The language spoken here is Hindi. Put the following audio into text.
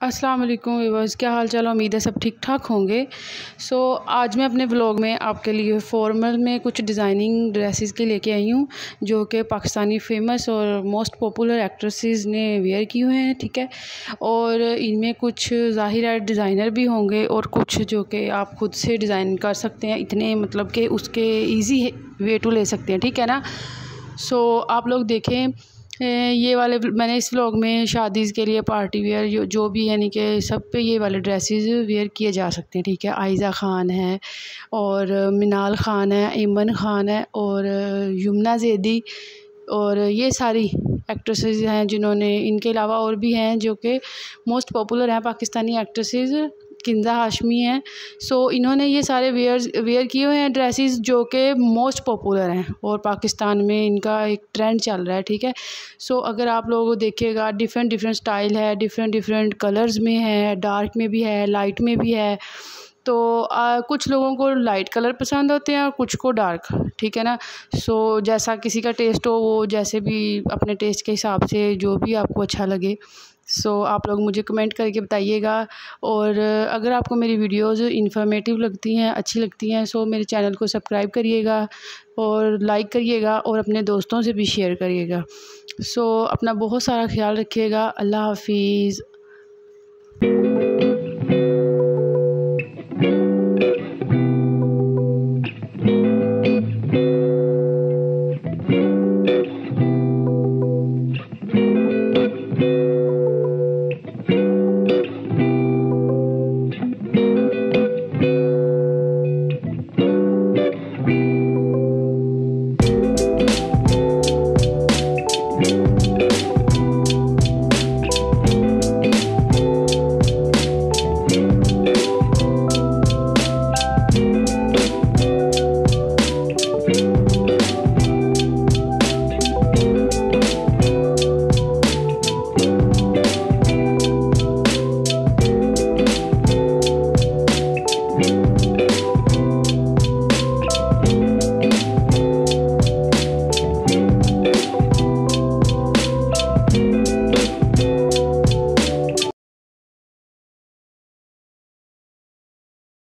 अस्सलाम वालेकुम क्या हाल चाल उम्मीद है सब ठीक ठाक होंगे। सो so, आज मैं अपने ब्लॉग में आपके लिए फॉर्मल में कुछ डिज़ाइनिंग ड्रेसेस के लेके आई हूँ जो कि पाकिस्तानी फ़ेमस और मोस्ट पॉपुलर एक्ट्रेसेस ने वेयर किए हुए हैं ठीक है? और इनमें कुछ ज़ाहिर है डिज़ाइनर भी होंगे और कुछ जो कि आप खुद से डिज़ाइन कर सकते हैं इतने मतलब कि उसके ईज़ी वे टू ले सकते हैं ठीक है ना? सो so, आप लोग देखें ये वाले मैंने इस व्लॉग में शादी के लिए पार्टी वेयर जो जो भी यानी कि सब पे ये वाले ड्रेसेस वेयर किए जा सकते हैं, ठीक है? आयज़ा ख़ान है और मिनाल ख़ान है, इमन ख़ान है और यमुना जैदी और ये सारी एक्ट्रेसेस हैं जिन्होंने इनके अलावा और भी हैं जो कि मोस्ट पॉपुलर हैं पाकिस्तानी एक्ट्रेसेस किन्जा हाशमी हैं। सो इन्होंने ये सारे वेयर वेयर किए हुए हैं ड्रेसेस जो कि मोस्ट पॉपुलर हैं और पाकिस्तान में इनका एक ट्रेंड चल रहा है ठीक है? सो so, अगर आप लोगों को देखिएगा डिफरेंट डिफरेंट स्टाइल है डिफरेंट डिफरेंट कलर्स में है डार्क में भी है लाइट में भी है। तो आ, कुछ लोगों को लाइट कलर पसंद होते हैं और कुछ को डार्क ठीक है ना? सो जैसा किसी का टेस्ट हो वो जैसे भी अपने टेस्ट के हिसाब से जो भी आपको अच्छा लगे। सो so, आप लोग मुझे कमेंट करके बताइएगा। और अगर आपको मेरी वीडियोज़ इन्फॉर्मेटिव लगती हैं अच्छी लगती हैं सो so मेरे चैनल को सब्सक्राइब करिएगा और लाइक करिएगा और अपने दोस्तों से भी शेयर करिएगा। सो so, अपना बहुत सारा ख्याल रखिएगा। अल्लाह हाफिज़।